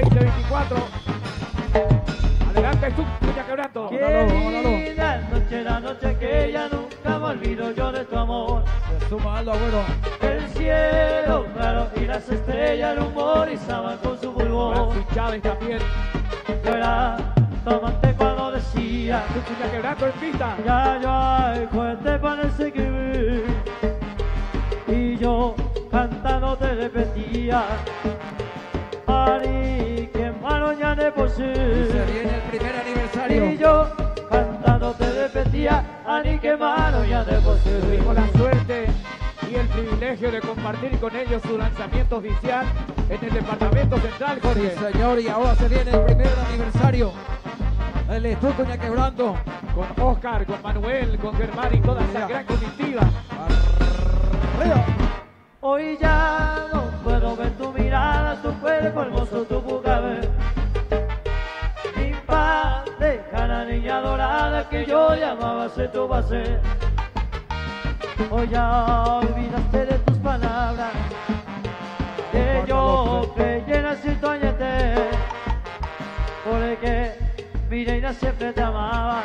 2024. Adelante, tú, Cuña Quebranto. Querida noche, la noche que ya nunca me olvido yo de tu amor. Suma Agüero. El cielo claro y las estrellas rumorizaban con su fulgor. Francis Chávez también. Yo era tu amante cuando decía Tú, Cuña Quebranto en pista. Ya yo ay, pues te parece que vi Y yo cantando te repetía Y sí se viene el primer aniversario. Y yo cantando te repetía Ari, que mano ya de sí Tuvimos la suerte y el privilegio de compartir con ellos su lanzamiento oficial en el departamento central, Sí, Jorge. señor, y ahora se viene el primer aniversario. El estudio Cuña Quebrando. Con Oscar, con Manuel, con Germán y toda esa gran comitiva. Arriba. Hoy ya no puedo ver tu mirada, tu cuerpo hermoso, tu niña dorada que yo llamaba Setubacé. Hoy ya olvidaste de tus palabras, que yo creyera si tu añete, porque mi reina siempre te amaba.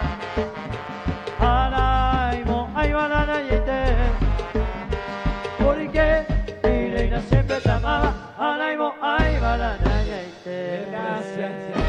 Araimo, ahí va la añete, porque mi reina siempre te amaba. Araimo, ahí va la añete. Gracias.